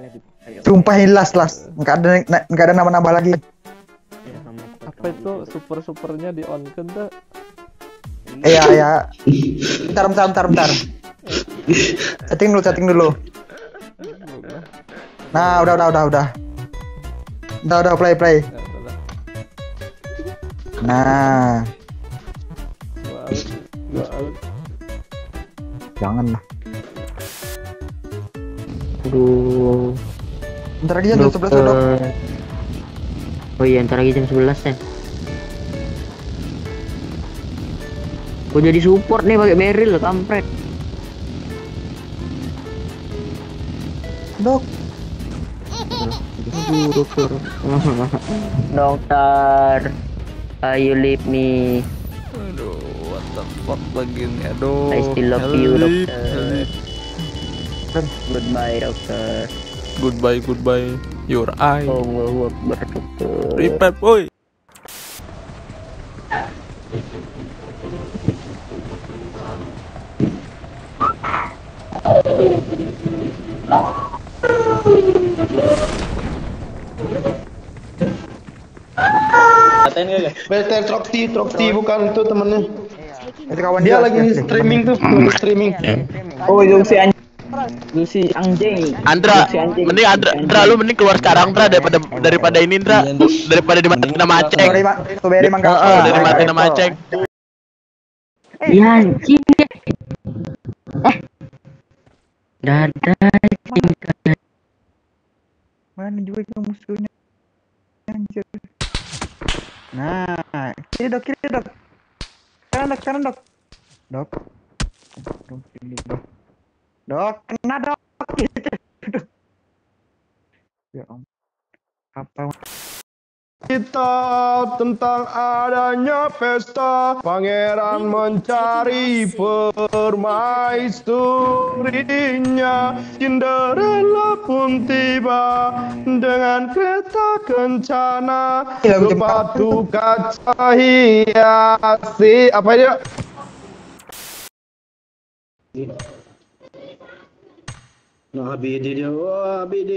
lagi. Ayo. Sumpah ini last last. Enggak ada enggak ada nama-nama lagi. Ya, sama aku. Apa itu super supernya di on kan tuh? Iya ya. Bentar bentar bentar bentar. Setting dulu setting dulu. Nah udah udah udah udah. Udah udah play play. Nah jangan lah. Aduh. Bentar lagi jam sebelas udah. dokter. Oh iya, ntar lagi jam 11 ya. Gue jadi support nih pakai Meryl, kampret. Dok. Aduh, dokter. dokter. Ayo leave me. Aduh, what the fuck lagi nih? Aduh. I still love you, dokter. Help. Goodbye, dokter. Goodbye, goodbye. Your eye. Allahu Akbar, dokter. Revive, boy. Better Trokti, Trokti bukan itu temennya. Itu kawan Dia lagi streaming tuh, streaming. Oh, itu si anjing. Lu si anjing. Andra, anjing. mending Andra, Andra lu mending keluar sekarang Andra daripada daripada ini Andra, daripada dimati nama Aceng. Strawberry ma strawberry mangga. Heeh, dari mati nama Aceng. Ya anjing. Eh. Dadah, tingkat. Mana juga itu musuhnya? Anjir. Nah, kiri dok, kiri dok. Kanan dok, kanan dok. Dok. Dok, kiri dok. Dok, kena dok. Ya om. Apa? Kita tentang adanya pesta Pangeran mencari permaisurinya Cinderella pun tiba Dengan kereta kencana Sepatu kaca hiasi Apa dia? Nah. Wah, BD.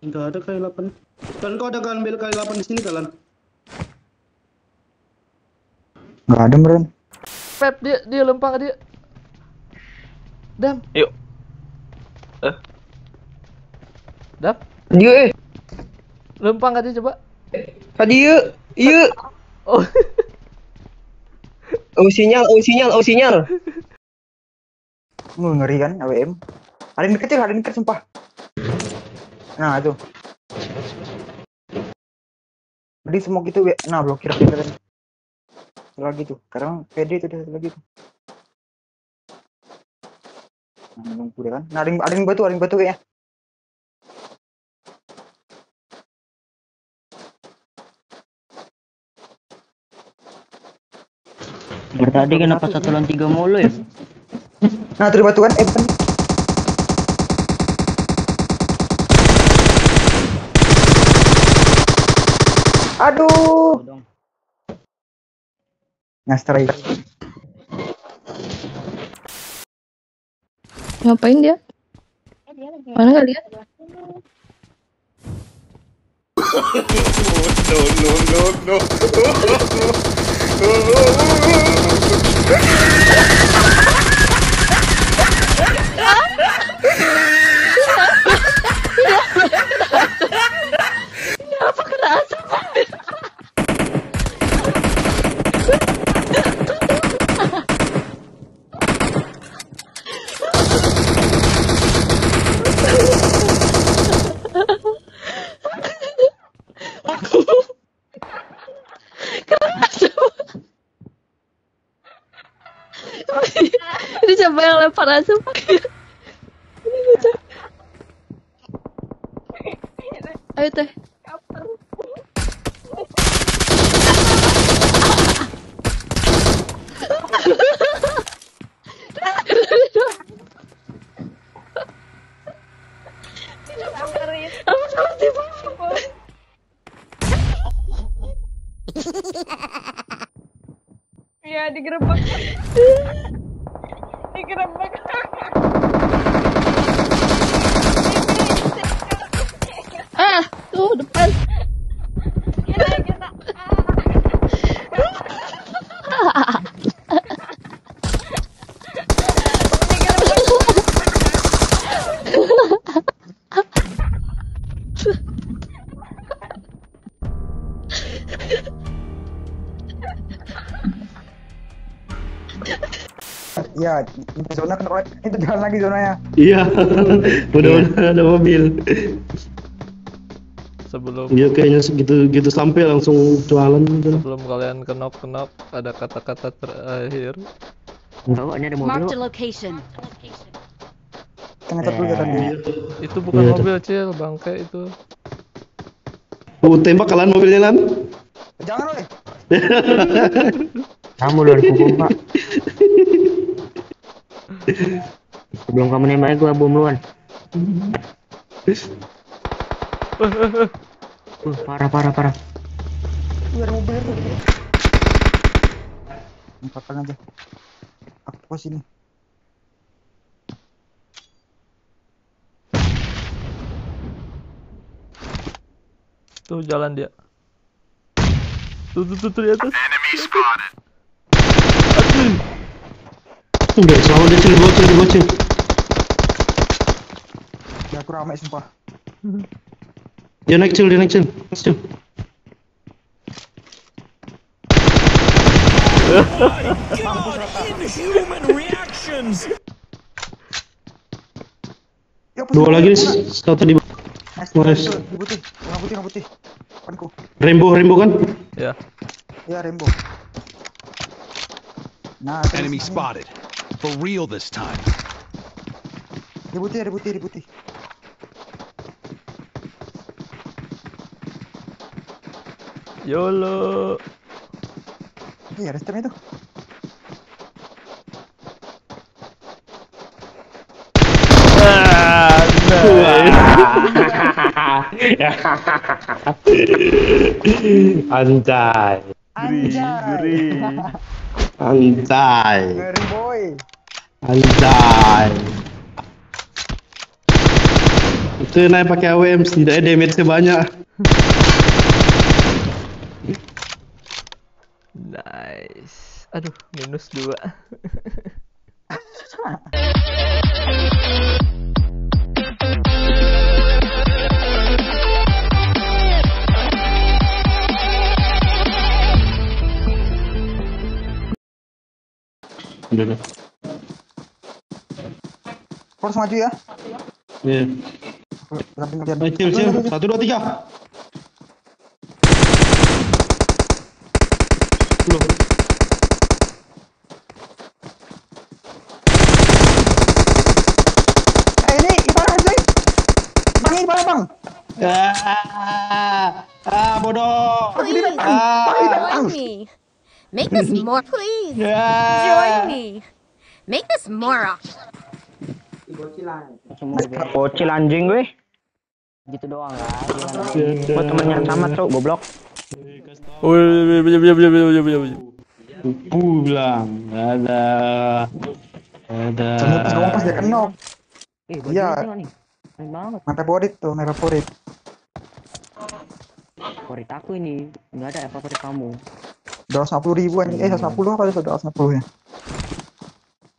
Enggak ada kali 8. Kan kau ada kan ambil kali 8 di sini kalian. Enggak ada meren. Pep dia dia lempar dia. Dam. Yuk. Eh. Dam, Dia eh. lempar aja coba. Tadi ya. Iya. Oh. Oh sinyal, oh sinyal, oh sinyal. Ngeri kan AWM. Ada yang deket ya, ada yang deket sumpah. Nah, itu. Tadi semua gitu, nah blokir tadi. Satu lagi tuh. Sekarang PD itu satu lagi tuh. Nah, kan. Nah, ada yang, ada yang batu, ada yang batu kayaknya. Dari tadi kenapa satu lawan tiga mulu ya? Nah, batu kan. Eh, bukan. Aduh. Nah, strike. Ngapain dia? Mana nggak lihat? Ah! Ini coba yang lempar aja pakai. Ayo teh. Ya digerebek. Ya, zona kena itu jalan lagi zonanya. Iya. Udah-udah ada mobil. Sebelum Dia kayaknya segitu gitu sampai langsung jualan gitu. sebelum kalian kenok kenok ada kata-kata terakhir. Tahu ini ada mobil. A kok. location. Kita ngecat dulu jalan dulu. Itu bukan Iya, mobil cil, bangke itu. Oh, tembak kalian mobilnya lan? Jangan weh. Kamu luar hukum pak. Sebelum kamu nembaknya gua bom duluan. Uh, parah parah parah. Biar mobil itu. Empatkan aja. Aku pos ini. Tuh jalan dia. Tuh tuh tuh, tuh di atas. Udah, selalu dia cil, bocil, bocil. Ya aku ramai sumpah. Dia naik cil, dia naik cil. Cil. Dua lagi nih, satu di Nice, Nice. nice. Di putih, warna putih, warna putih. Depanku. Rainbow, Rainbow kan? Ya. Ya, rainbow. Nah, Enemy spotted. for real this time. Rebotea, rebotea, rebotea. YOLO. ¿Y ahora está miedo? Andai. Ah, Anjay. Anjay. Anjay. Ngeri boy. Anjay. Itu naik pakai AWM setidaknya damage-nya banyak. Nice. Aduh, minus dua. dulu Terus maju ya? Iya. Yeah. ayo chill satu dua tiga. Loh. Ah, ini ah, sih Ah, ah, ah, bang. Ah, ah bodoh. Ah, ah, ah, ah, ah, ah, ah, Make this more, please. Yeah. Join me. Make this more often. Bocil anjing gue. Gitu doang lah. Buat temen yang sama tuh, goblok. Gue ada, ada. Kamu pas dia kenok. Iya. Mata borit tuh, merah borit. Favorit aku ini, nggak ada ya favorit kamu. 250 ribu anjing. Eh, 150 apa? 250 ya.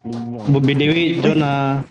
Linyo. BDW Jona.